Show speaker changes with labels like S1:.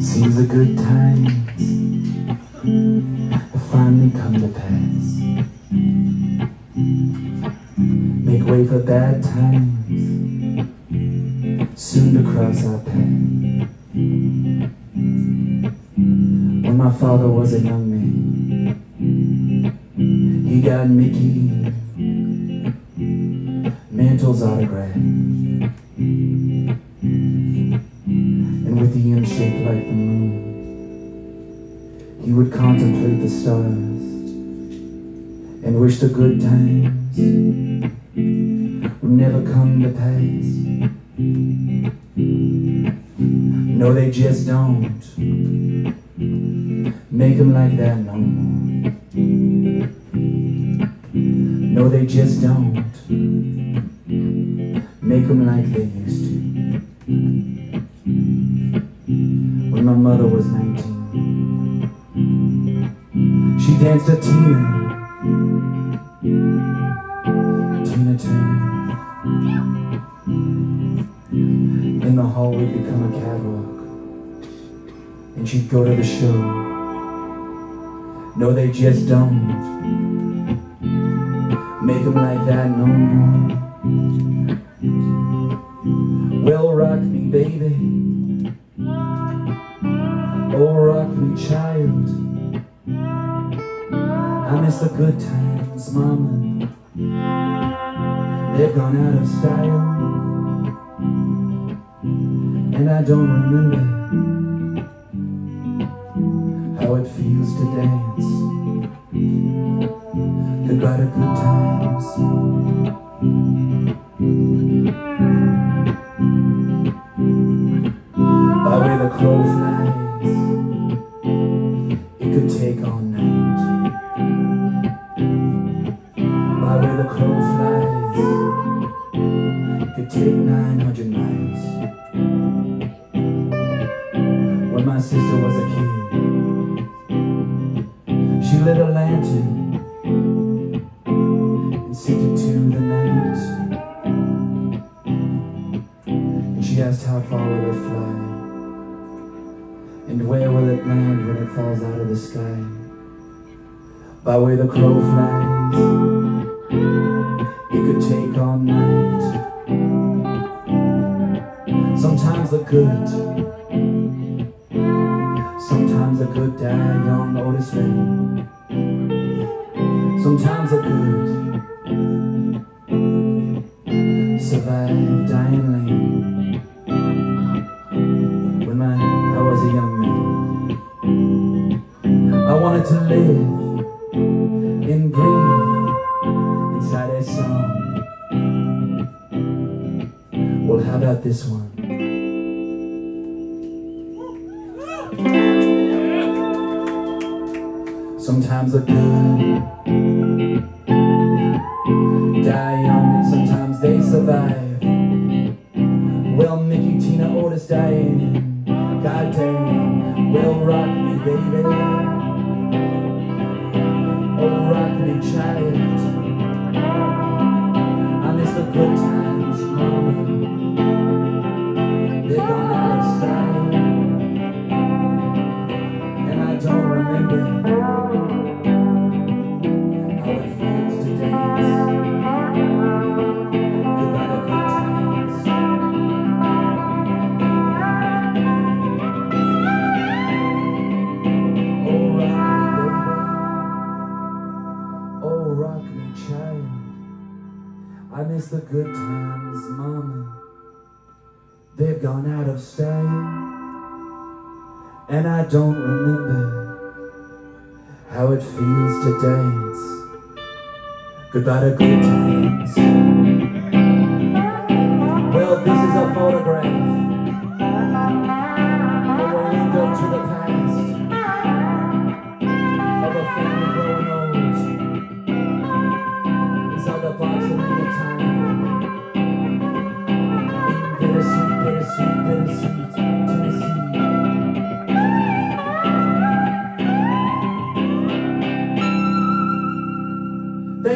S1: Seems the good times have finally come to pass. Make way for bad times soon to cross our path. When my father was a young man He got Mickey Mantle's autograph. And with the end shaped like the moon, he would contemplate the stars and wish the good times would never come to pass. No, they just don't make them like that no more. No, they just don't make them like they used to. When my mother was 19, she danced a Tina. Tina Turner. In the hall we'd become a catwalk. And she'd go to the show. No, they just don't make them like that no more. Rock me, baby. Oh, rock me, child. I miss the good times, mama. They've gone out of style. And I don't remember how it feels to dance. Goodbye to good times. Where the crow flies, could take 900 miles. When my sister was a kid, she lit a lantern and sent it to the night. And she asked how far will it fly? And where will it land when it falls out of the sky? By where the crow flies, could take all night. Sometimes the good, sometimes the good die young Otis Redding. Sometimes the good survive dying lane. When my, I was a young man, I wanted to live and breathe inside a song. This one? Sometimes the good die young and sometimes they survive. Well, Mickey, Tina, Otis, Diane, goddamn, well, rock me, baby. Oh, rock me, child. I miss the good times, I miss the good times, mama. They've gone out of style. And I don't remember how it feels to dance. Goodbye to good times.